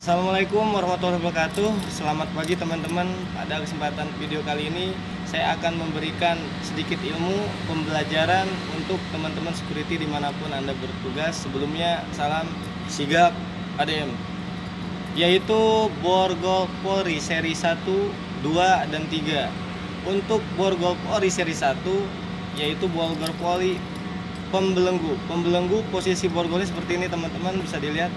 Assalamualaikum warahmatullahi wabarakatuh. Selamat pagi teman-teman. Pada kesempatan video kali ini Saya akan memberikan sedikit ilmu Pembelajaran untuk teman-teman security Di mana pun anda bertugas. Sebelumnya salam sigap ADM Yaitu Borgol Polri seri 1, 2, dan 3 Untuk Borgol Polri seri 1 Yaitu Borgol Polri Pembelenggu. Pembelenggu posisi borgolnya seperti ini teman-teman. Bisa dilihat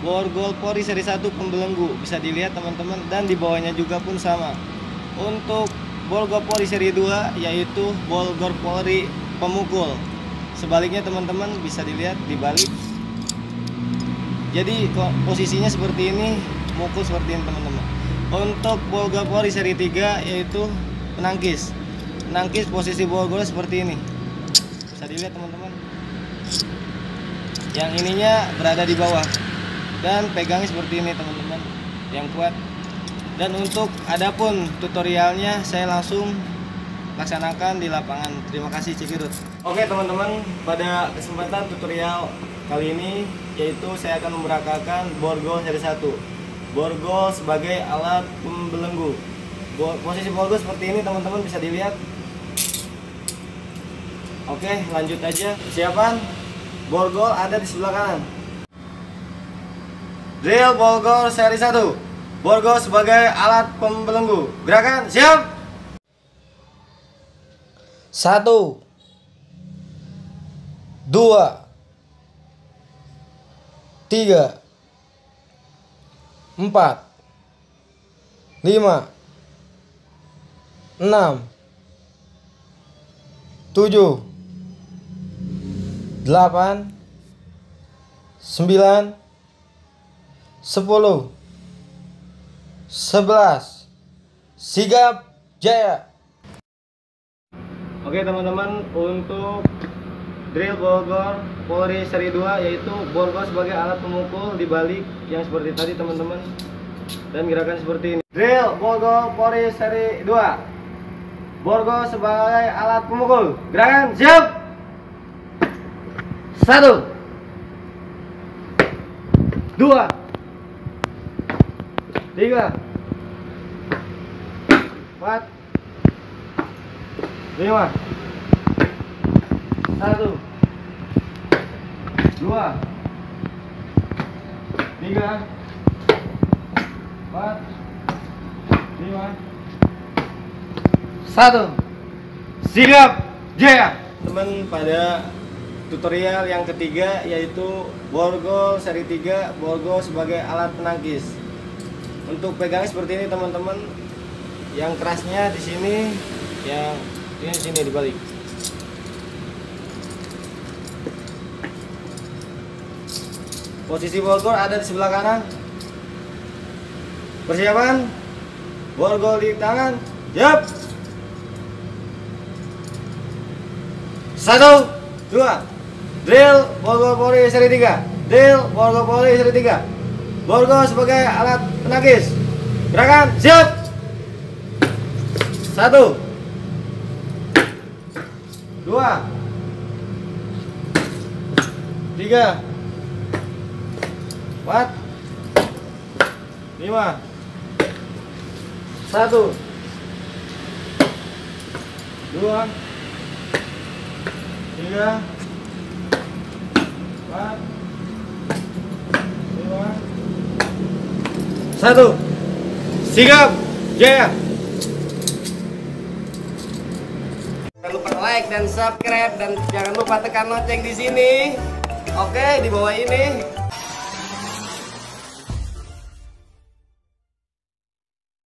borgol pori seri 1 pembelenggu. Bisa dilihat teman-teman dan di bawahnya juga pun sama. Untuk borgol pori seri 2 yaitu borgol pori pemukul. Sebaliknya teman-teman bisa dilihat di balik. Jadi posisinya seperti ini mukul seperti ini teman-teman. Untuk borgol pori seri 3 yaitu penangkis. Penangkis posisi borgolnya seperti ini. Bisa dilihat teman-teman. Yang ininya berada di bawah dan pegangnya seperti ini teman-teman yang kuat. Dan untuk adapun tutorialnya saya langsung laksanakan di lapangan. Terima kasih Cikirut oke teman-teman pada kesempatan tutorial kali ini yaitu saya akan memberakakan borgol seri 1 borgol sebagai alat pembelenggu. Posisi borgol seperti ini teman-teman bisa dilihat. Oke lanjut aja. Persiapan. Borgol ada di sebelah kanan Drill Bogor seri 1 Borgol sebagai alat pembelenggu. Gerakan siap! Satu. Dua. Tiga. Empat. Lima. Enam. Tujuh. Delapan. Sembilan 10 11 Sigap Jaya. Oke teman-teman untuk drill Bogor Polri seri 2 yaitu Borgol sebagai alat pemukul di balik yang seperti tadi teman-teman dan gerakan seperti ini. Drill Bogor Polri seri 2 Borgol sebagai alat pemukul. Gerakan siap! Satu. Dua tiga empat. Lima. Satu. Dua. Tiga. Empat. Lima. Satu. Sigap jaya teman pada tutorial yang ketiga yaitu borgol seri 3 borgol sebagai alat penangkis untuk pegangnya seperti ini teman-teman yang kerasnya di sini yang ini di sini dibalik. Posisi borgol ada di sebelah kanan. Persiapan. Borgol di tangan. Siap satu dua. Drill borgol poli seri tiga. Drill borgol poli seri tiga borgol sebagai alat penangkis gerakan siap! Satu. Dua. Tiga. Empat. Lima. Satu. Dua. Tiga. Empat Satu. Sigap. Jaya. Jangan lupa like dan subscribe dan jangan lupa tekan lonceng di sini. Oke, di bawah ini.